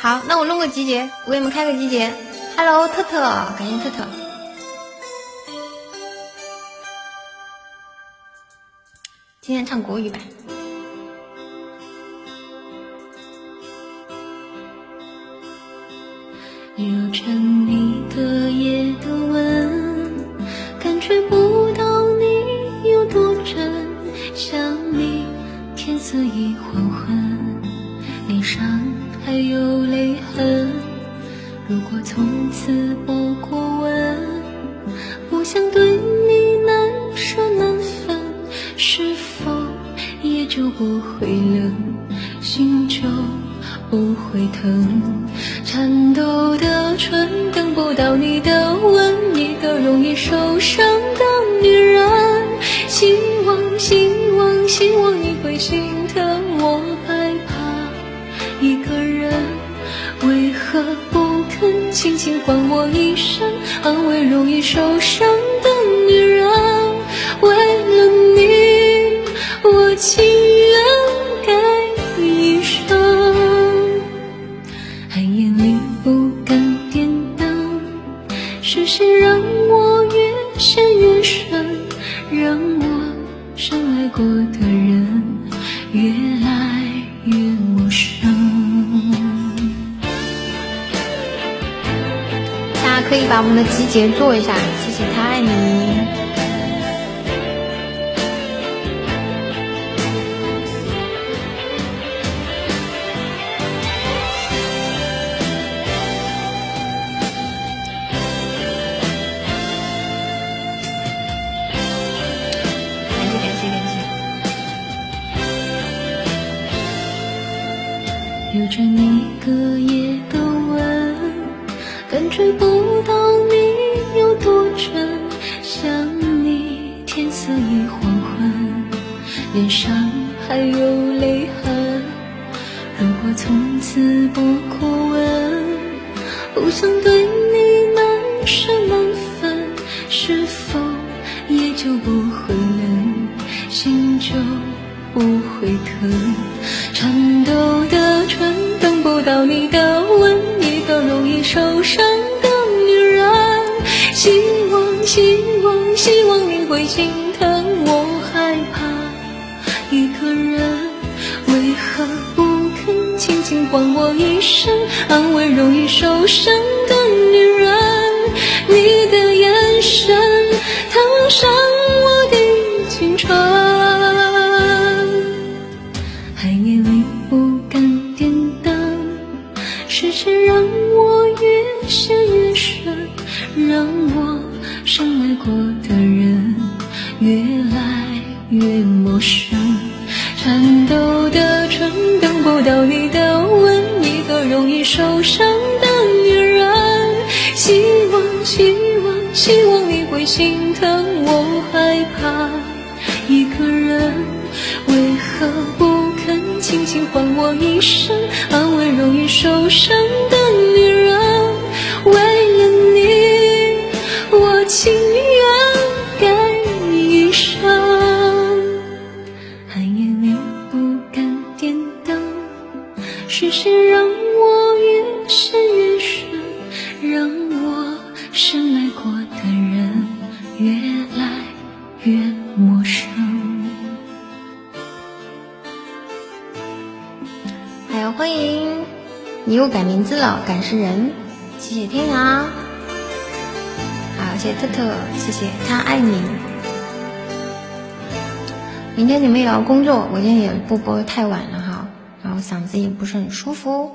好，那我弄个集结，我给你们开个集结。Hello，特特，感谢特特。今天唱国语版。有着你的如果从此不过问，不想对你难舍难分，是否也就不会冷，心就不会疼？颤抖的唇等不到你的吻，一个容易受伤的女人。希望，希望，希望你会心轻轻唤我一声，安慰容易受伤的女人？为了你，我情愿改一生。寒夜里不敢点灯，是谁让我越陷越深，让我深爱过的人越可以把我们的集结做一下，谢谢他爱你。感谢感谢感谢。有着你隔夜的吻，感觉不到你有多真。想你，天色已黄昏，脸上还有泪痕。如果从此不过问，不想对你难舍难分，是否也就不会冷，心就不会疼？颤抖的唇等不到你的吻，一个人，为何不肯轻轻唤我一声，安慰容易受伤的女人？你的眼神烫伤我的青春。寒夜里不敢点灯，是谁让我越陷越深，让我深爱过的人越来越陌生。等不到你的吻，一个容易受伤的女人。希望，希望，希望你会心疼我，害怕一个人，为何不肯轻轻唤我一声，安慰容易受伤的女人？为是让我越陷越深，让我深爱过的人越来越陌生。还有欢迎，你又改名字了，改是人，谢谢天涯，好，谢谢特特，谢谢他爱你。明天你们也要工作，我今天也不播太晚了，嗓子也不是很舒服，